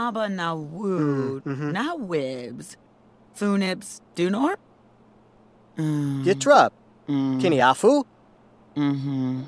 Naba na wood, mhm. na wibs. Funibs dunor? Mm, Yitrap. mm, Kiniafu. Mm-hmm.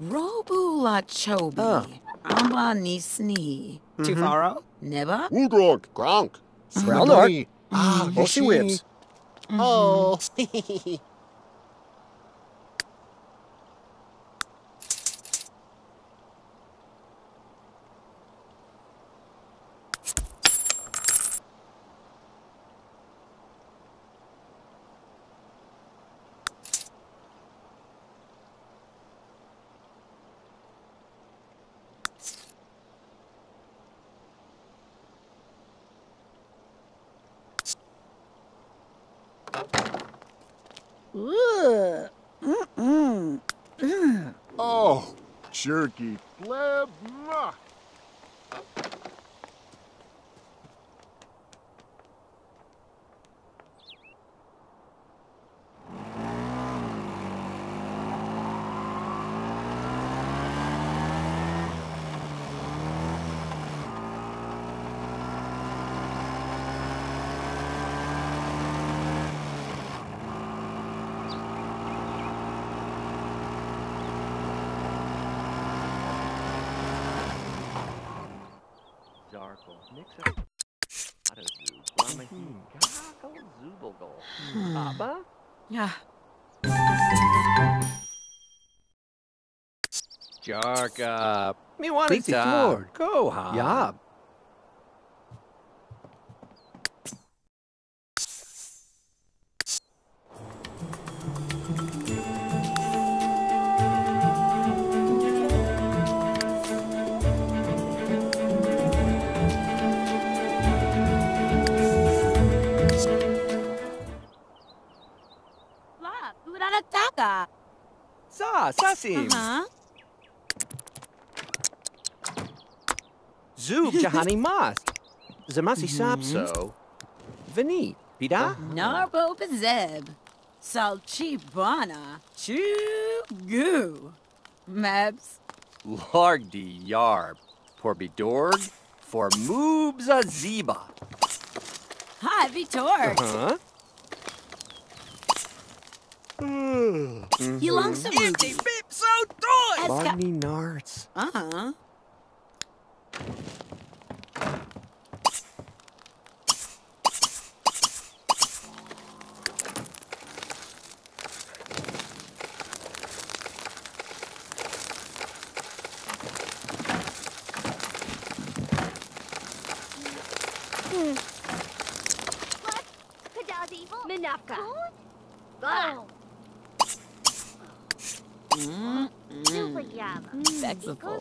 Robu la chobi. Oh. Ah. Amba ni sni. Mm-hmm. Tufaro? Neba? Woodrock, Gronk. Mm-hmm. Relnor. Ah, mm-hmm. Oshi Wibs. Oh. Oh, jerky. Bleb. Mwah. Zarkle, Nixon, Adazu, Guamahin, hmm. Gakal, Zubogal, hmm. Abba, Yeah. Jarka, Pretty Miwanita, Lord. Goha, Yob. Sa, Uh-huh. Zub, Jahani Mas, Zamasi mm-hmm. Sapso, Vini, Pida, Narbo Bezeb. Salchibana. Chugu. Mebs. Largdi Yarb, Porbidorg, for Moobza Ziba. Hi, Vitor. Huh? mmm. You long some Empty mm-hmm. Bip so doy! Esca- Barney Narts. Uh-huh. Minapka. Go. Mm, Super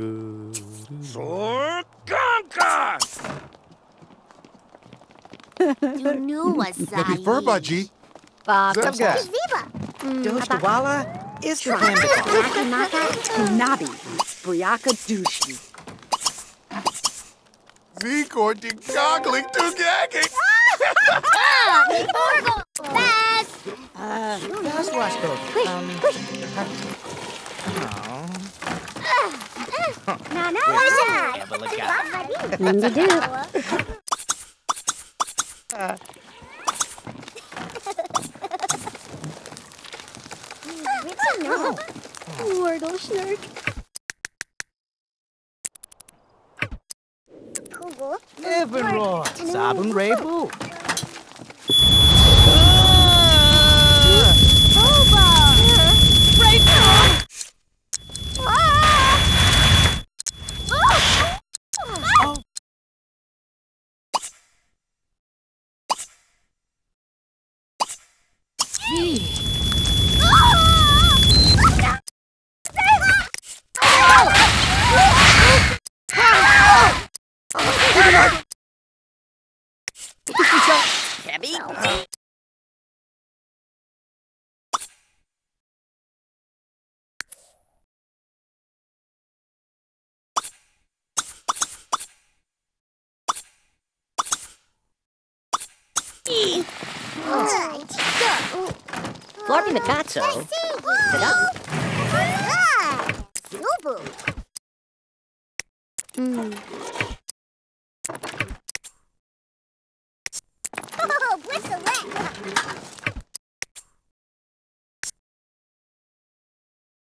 Hmm. fur budgie. Zabga. Ziba. Doshwala is Trambika. Yakamaka. Nabi. Briaka Dushi. Zigorting goggling to gagging. Borgo. Fast. That's Wasco. Um, Na na na. Ninja do. no. Wordle snark. Google. Sabun Rebu. see. Florby Mikatso. Yubu. Mm.